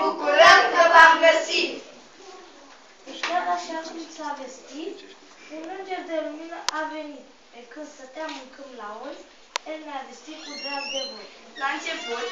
bucurăm că v-am găsit! Deci chiar așa cum s-a vestit, un înger de lumină a venit. Pe când stăteam în câmp la orz, el ne-a vestit cu drag de voi. La început,